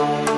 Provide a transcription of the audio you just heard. Gracias.